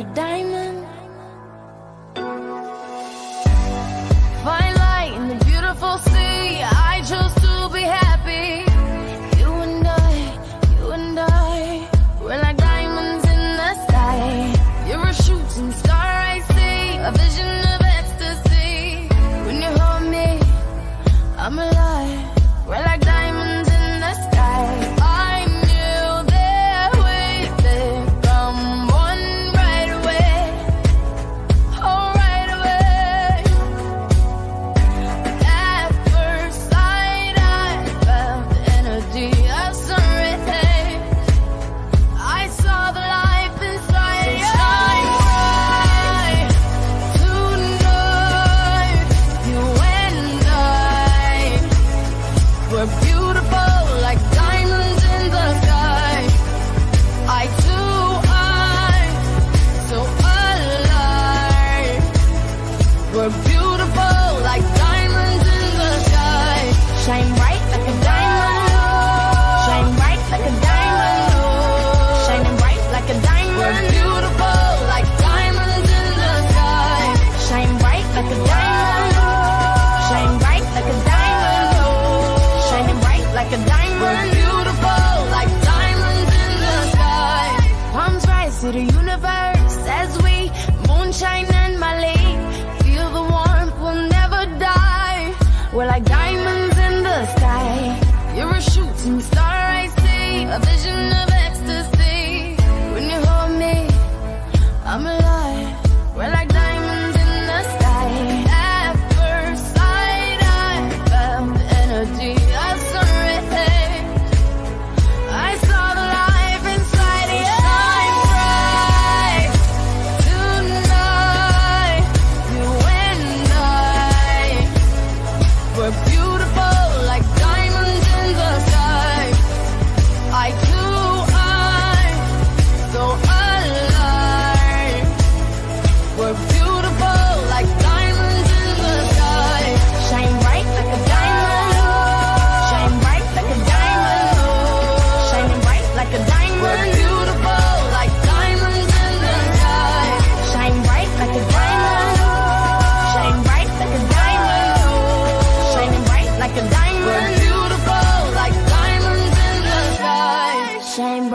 could we're beautiful like diamonds in the sky. Rise to the universe as we moonshine.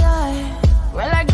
life. Well, I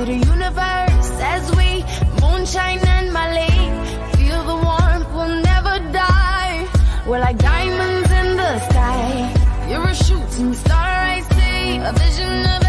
to the universe as we moonshine and molly. Feel the warmth, we'll never die. We're like diamonds in the sky. You're a shooting star, I see. A vision of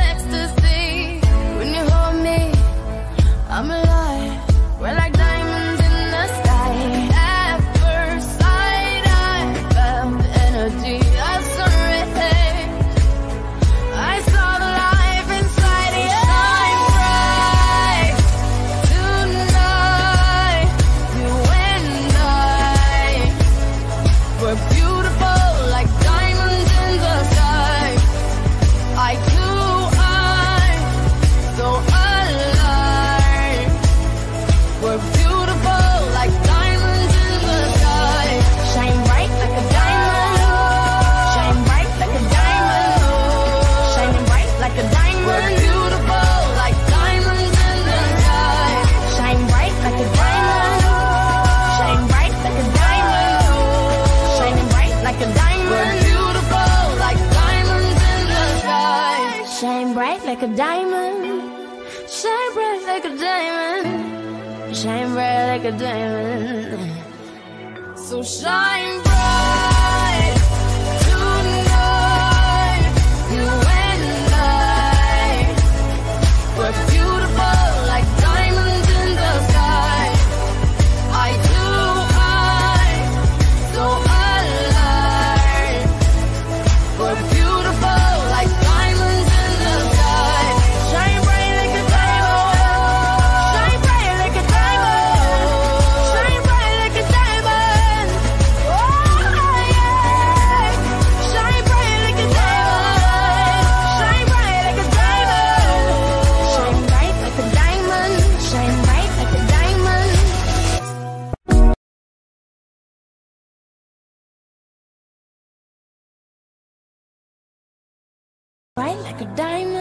Shine bright like a diamond. So shine bright. like a diamond.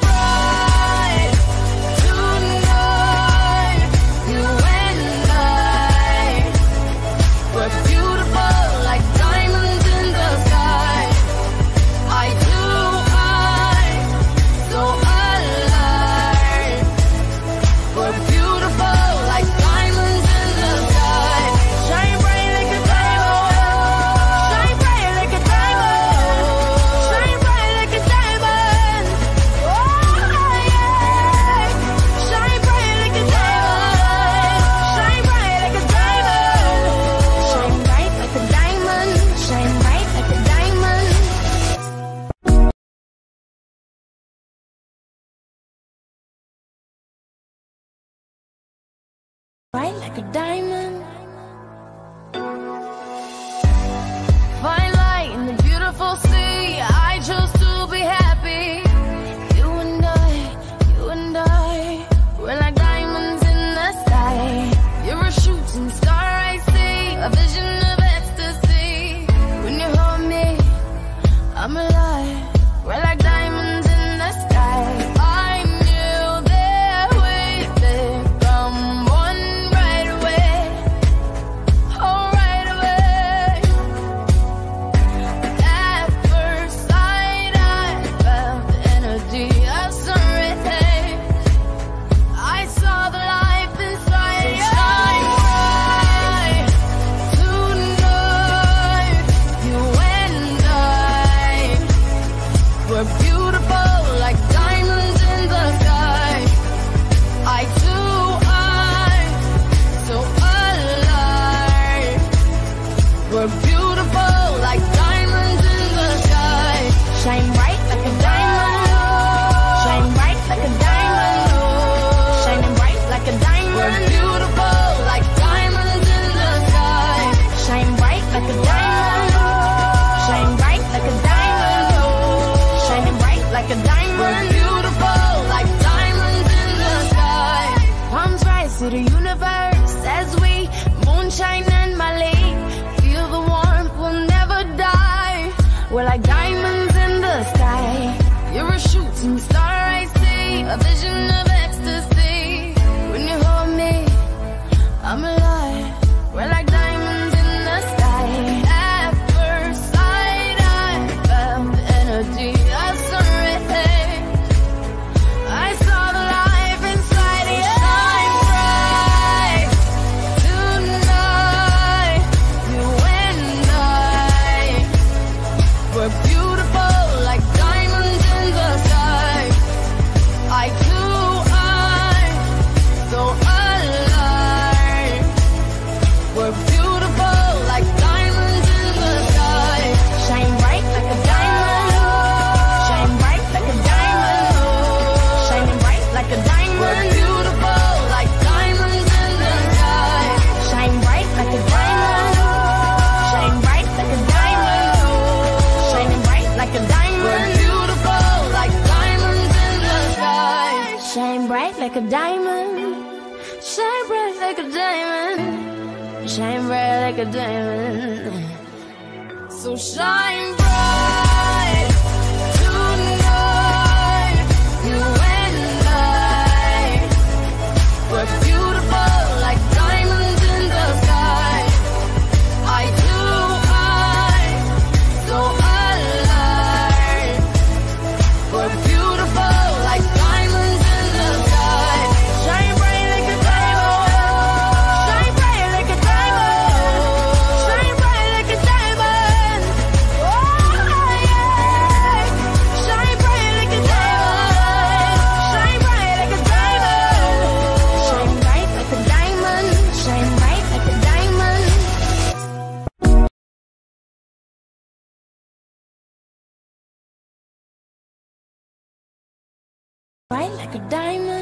the universe as we moonshine and molly. Feel the warmth, we'll never die. We're like diamonds in the sky. You're a shooting star, I see. A vision of shine bright. like a diamond.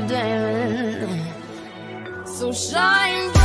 Diamond. So shine.